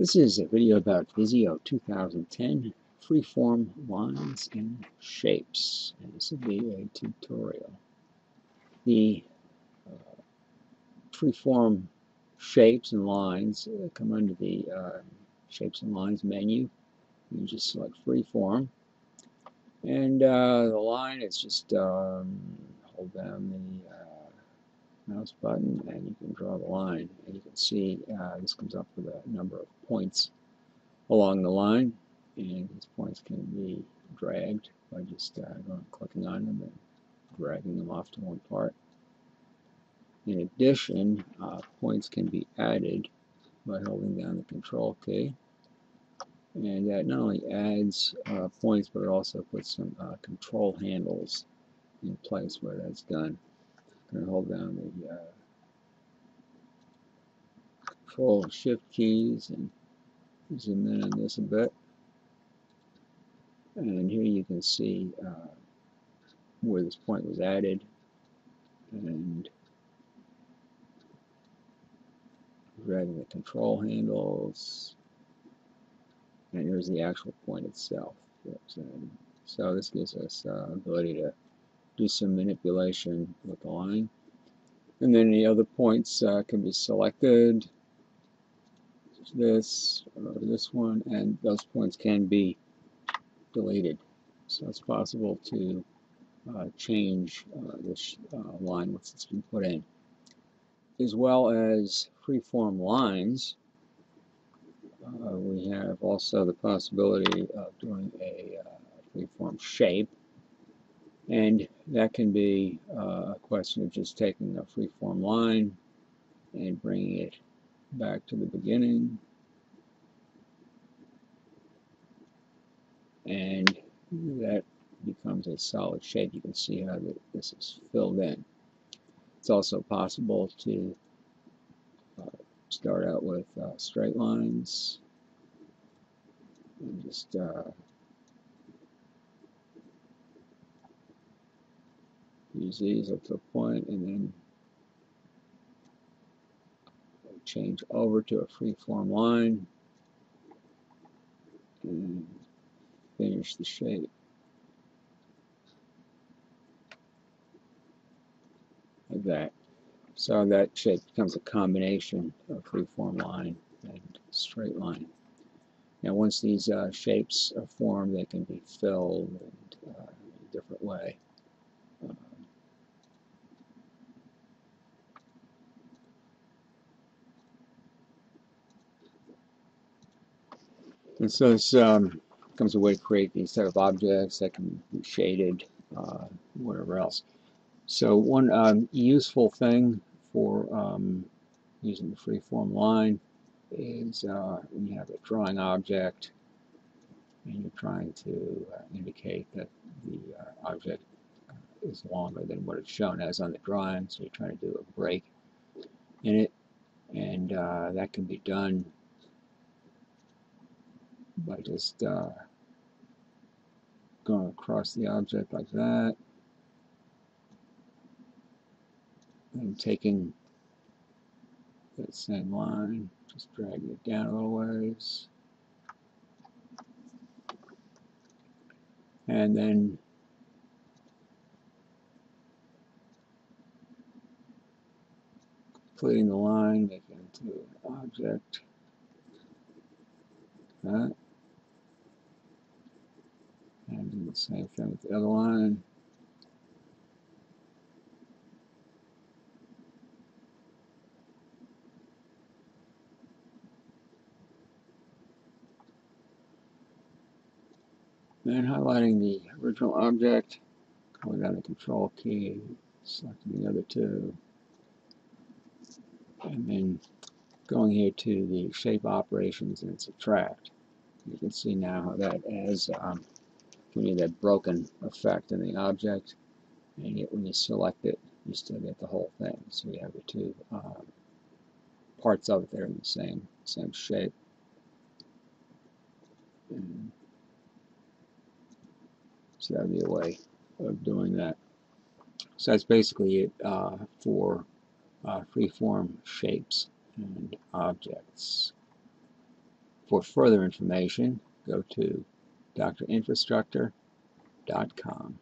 This is a video about Visio 2010 Freeform Lines and Shapes. And this will be a tutorial. The uh, freeform shapes and lines uh, come under the uh, Shapes and Lines menu. You just select Freeform. And uh, the line is just um, hold down the uh, mouse button and you can draw the line and you can see uh, this comes up with a number of points along the line and these points can be dragged by just uh, going, clicking on them and dragging them off to one part. In addition, uh, points can be added by holding down the control key and that not only adds uh, points but it also puts some uh, control handles in place where that's done to hold down the uh, control shift keys and zoom in on this a bit. And here you can see uh, where this point was added and dragging the control handles and here's the actual point itself. So this gives us uh, ability to do some manipulation with the line. And then the other points uh, can be selected, this or this one, and those points can be deleted. So it's possible to uh, change uh, this uh, line once it's been put in. As well as freeform lines, uh, we have also the possibility of doing a uh, freeform shape and that can be uh, a question of just taking a free-form line and bringing it back to the beginning. And that becomes a solid shape. You can see how this is filled in. It's also possible to uh, start out with uh, straight lines and just use these up to a point and then change over to a free-form line and finish the shape. Like that. So that shape becomes a combination of free-form line and straight line. Now once these uh, shapes are formed, they can be filled in uh, a different way. And so this um, comes a way to create these set of objects that can be shaded, uh, whatever else. So one um, useful thing for um, using the freeform line is uh, when you have a drawing object and you're trying to uh, indicate that the uh, object is longer than what it's shown as on the drawing, so you're trying to do a break in it, and uh, that can be done by just uh, going across the object like that and taking that same line, just dragging it down a little ways. And then completing the line, making it into an object. That. And do the same thing with the other line. Then highlighting the original object, going down the control key, selecting the other two, and then going here to the shape operations and subtract. You can see now that as um, give you that broken effect in the object and yet when you select it you still get the whole thing. So you have the two uh, parts of it that are in the same same shape. And so that would be a way of doing that. So that's basically it uh, for uh, freeform shapes and objects. For further information, go to drinfrastructor.com.